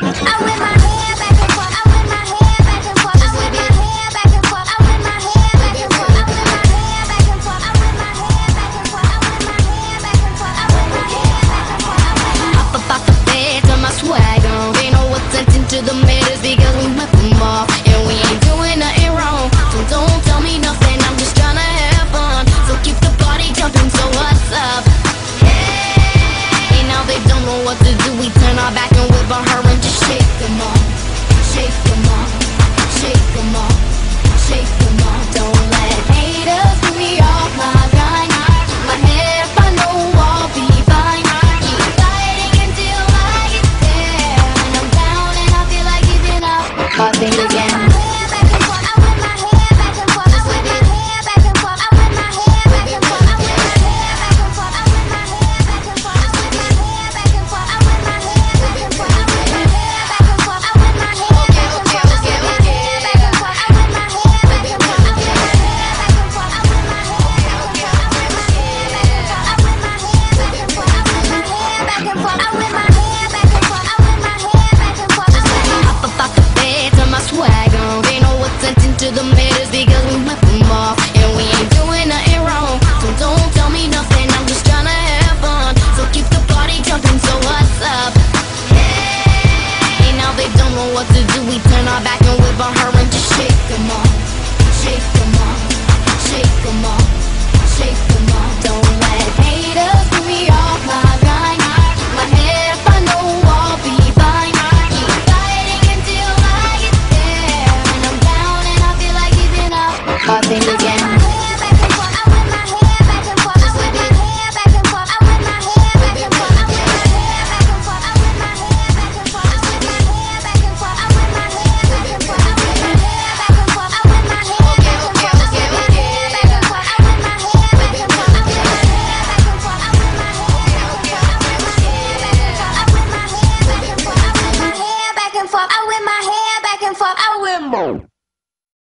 I'm heart beat again. My to the and forth. I win my hair back and forth. I win more.